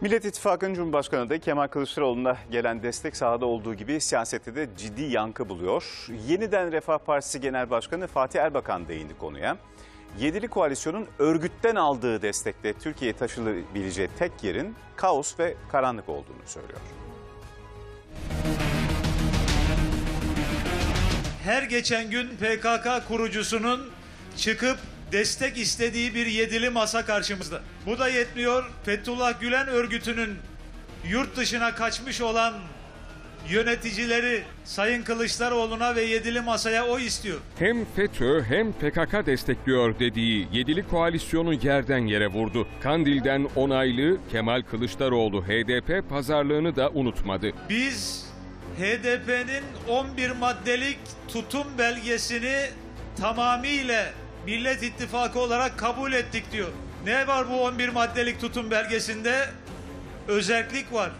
Millet İttifakı'nın Cumhurbaşkanı adayı Kemal Kılıçdaroğlu'na gelen destek sahada olduğu gibi siyasette de ciddi yankı buluyor. Yeniden Refah Partisi Genel Başkanı Fatih Erbakan değindi konuya. Yedili koalisyonun örgütten aldığı destekle Türkiye'ye taşınabileceği tek yerin kaos ve karanlık olduğunu söylüyor. her geçen gün PKK kurucusunun çıkıp destek istediği bir yedili masa karşımızda. Bu da yetmiyor. Fethullah Gülen örgütünün yurt dışına kaçmış olan yöneticileri Sayın Kılıçdaroğlu'na ve yedili masaya o istiyor. Hem FETÖ hem PKK destekliyor dediği yedili koalisyonu yerden yere vurdu. Kandil'den onaylı Kemal Kılıçdaroğlu HDP pazarlığını da unutmadı. Biz HDP'nin 11 maddelik tutum belgesini tamamıyla Millet İttifakı olarak kabul ettik diyor. Ne var bu 11 maddelik tutum belgesinde? Özellik var.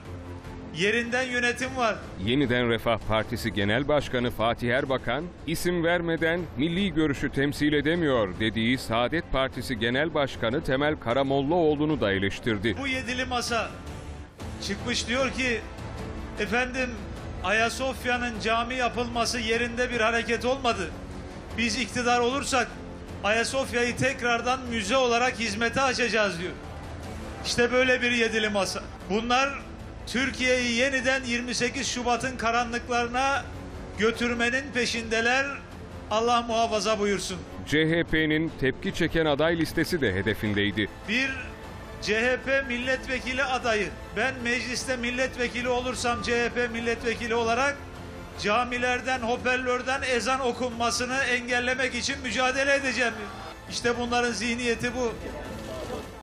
Yerinden yönetim var. Yeniden Refah Partisi Genel Başkanı Fatih Erbakan, isim vermeden milli görüşü temsil edemiyor dediği Saadet Partisi Genel Başkanı Temel Karamollaoğlu'nu da eleştirdi. Bu yedili masa çıkmış diyor ki efendim Ayasofya'nın cami yapılması yerinde bir hareket olmadı. Biz iktidar olursak Ayasofya'yı tekrardan müze olarak hizmete açacağız diyor. İşte böyle bir yedili masa. Bunlar Türkiye'yi yeniden 28 Şubat'ın karanlıklarına götürmenin peşindeler. Allah muhafaza buyursun. CHP'nin tepki çeken aday listesi de hedefindeydi. bir CHP milletvekili adayı. Ben mecliste milletvekili olursam CHP milletvekili olarak camilerden, hoparlörden ezan okunmasını engellemek için mücadele edeceğim. İşte bunların zihniyeti bu.